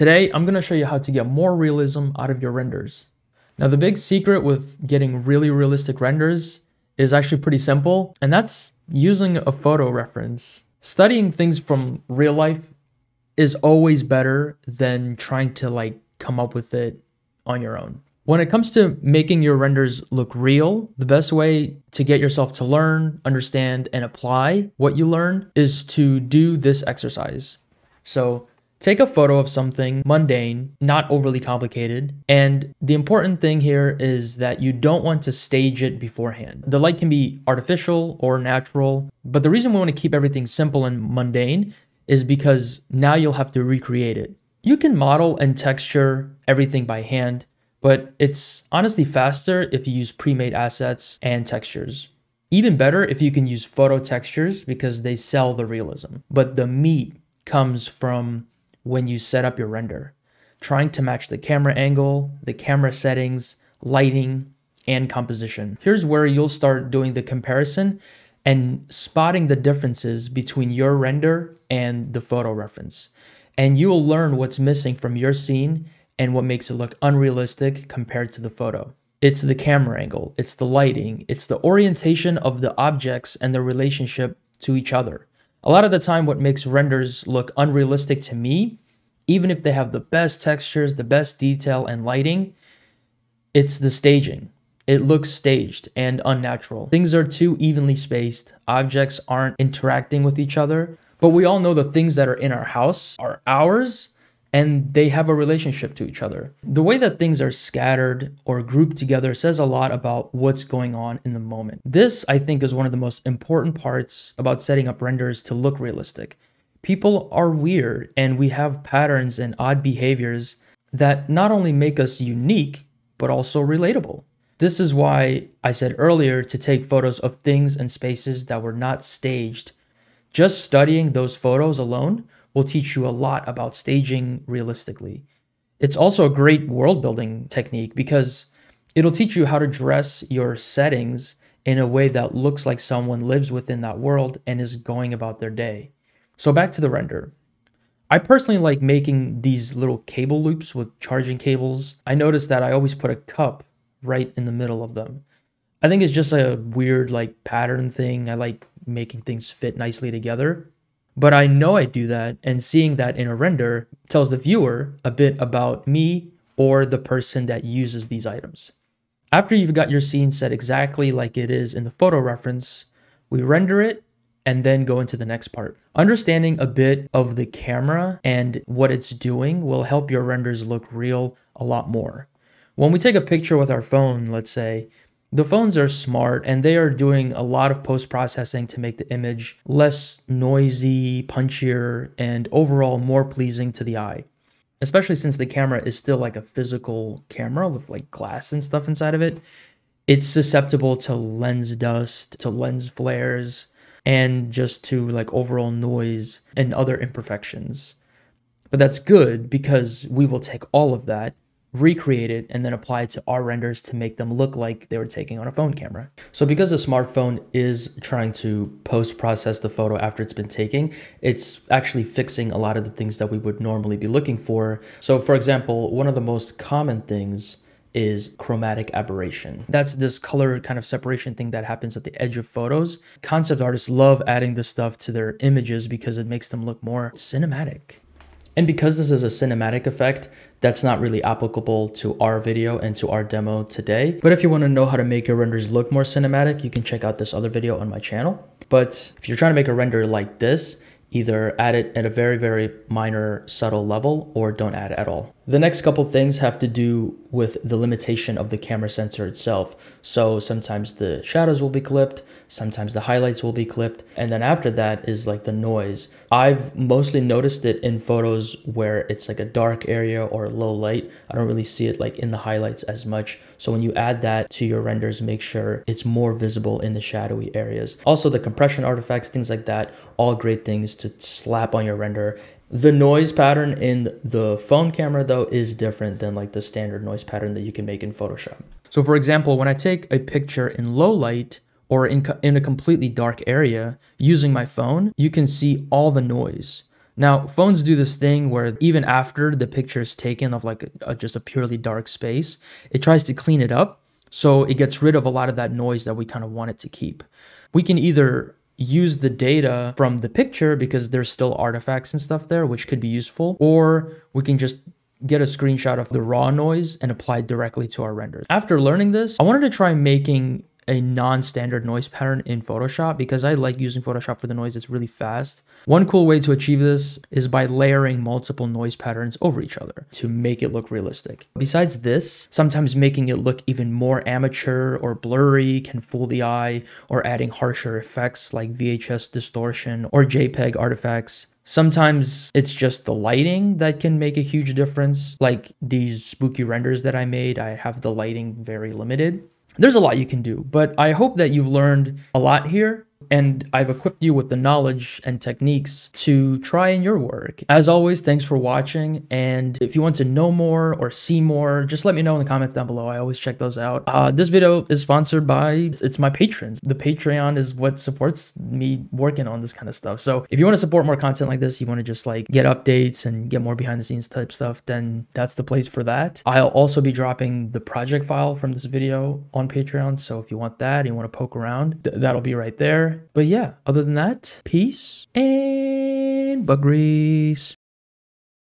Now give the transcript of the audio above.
Today, I'm gonna show you how to get more realism out of your renders. Now, the big secret with getting really realistic renders is actually pretty simple, and that's using a photo reference. Studying things from real life is always better than trying to like come up with it on your own. When it comes to making your renders look real, the best way to get yourself to learn, understand, and apply what you learn is to do this exercise. So take a photo of something mundane, not overly complicated, and the important thing here is that you don't want to stage it beforehand. The light can be artificial or natural, but the reason we want to keep everything simple and mundane is because now you'll have to recreate it. You can model and texture everything by hand, but it's honestly faster if you use pre-made assets and textures. Even better if you can use photo textures because they sell the realism. But the meat comes from when you set up your render, trying to match the camera angle, the camera settings, lighting, and composition. Here's where you'll start doing the comparison and spotting the differences between your render and the photo reference. And you will learn what's missing from your scene and what makes it look unrealistic compared to the photo. It's the camera angle, it's the lighting, it's the orientation of the objects and their relationship to each other. A lot of the time, what makes renders look unrealistic to me, even if they have the best textures, the best detail and lighting, it's the staging. It looks staged and unnatural. Things are too evenly spaced, objects aren't interacting with each other, but we all know the things that are in our house are ours and they have a relationship to each other. The way that things are scattered or grouped together says a lot about what's going on in the moment. This, I think, is one of the most important parts about setting up renders to look realistic. People are weird and we have patterns and odd behaviors that not only make us unique, but also relatable. This is why I said earlier to take photos of things and spaces that were not staged. Just studying those photos alone will teach you a lot about staging realistically. It's also a great world building technique because it'll teach you how to dress your settings in a way that looks like someone lives within that world and is going about their day. So back to the render. I personally like making these little cable loops with charging cables. I noticed that I always put a cup right in the middle of them. I think it's just a weird like pattern thing. I like making things fit nicely together. But I know I do that, and seeing that in a render tells the viewer a bit about me or the person that uses these items. After you've got your scene set exactly like it is in the photo reference, we render it and then go into the next part. Understanding a bit of the camera and what it's doing will help your renders look real a lot more. When we take a picture with our phone, let's say, the phones are smart and they are doing a lot of post processing to make the image less noisy, punchier, and overall more pleasing to the eye. Especially since the camera is still like a physical camera with like glass and stuff inside of it. It's susceptible to lens dust, to lens flares, and just to like overall noise and other imperfections. But that's good because we will take all of that recreate it, and then apply it to our renders to make them look like they were taking on a phone camera. So because the smartphone is trying to post-process the photo after it's been taken, it's actually fixing a lot of the things that we would normally be looking for. So for example, one of the most common things is chromatic aberration. That's this color kind of separation thing that happens at the edge of photos. Concept artists love adding this stuff to their images because it makes them look more cinematic. And because this is a cinematic effect, that's not really applicable to our video and to our demo today. But if you want to know how to make your renders look more cinematic, you can check out this other video on my channel. But if you're trying to make a render like this, either add it at a very, very minor subtle level or don't add at all. The next couple things have to do with the limitation of the camera sensor itself. So sometimes the shadows will be clipped, sometimes the highlights will be clipped, and then after that is like the noise. I've mostly noticed it in photos where it's like a dark area or low light. I don't really see it like in the highlights as much. So when you add that to your renders, make sure it's more visible in the shadowy areas. Also the compression artifacts, things like that, all great things to slap on your render the noise pattern in the phone camera though is different than like the standard noise pattern that you can make in Photoshop. So for example, when I take a picture in low light or in, in a completely dark area using my phone, you can see all the noise. Now, phones do this thing where even after the picture is taken of like a, just a purely dark space, it tries to clean it up. So it gets rid of a lot of that noise that we kind of want it to keep. We can either use the data from the picture because there's still artifacts and stuff there, which could be useful, or we can just get a screenshot of the raw noise and apply it directly to our renders. After learning this, I wanted to try making a non-standard noise pattern in Photoshop because I like using Photoshop for the noise. It's really fast. One cool way to achieve this is by layering multiple noise patterns over each other to make it look realistic. Besides this, sometimes making it look even more amateur or blurry can fool the eye or adding harsher effects like VHS distortion or JPEG artifacts. Sometimes it's just the lighting that can make a huge difference. Like these spooky renders that I made, I have the lighting very limited. There's a lot you can do, but I hope that you've learned a lot here and I've equipped you with the knowledge and techniques to try in your work. As always, thanks for watching. And if you want to know more or see more, just let me know in the comments down below. I always check those out. Uh, this video is sponsored by, it's my patrons. The Patreon is what supports me working on this kind of stuff. So if you want to support more content like this, you want to just like get updates and get more behind the scenes type stuff, then that's the place for that. I'll also be dropping the project file from this video on Patreon. So if you want that you want to poke around, th that'll be right there. But yeah, other than that, peace and bug grease.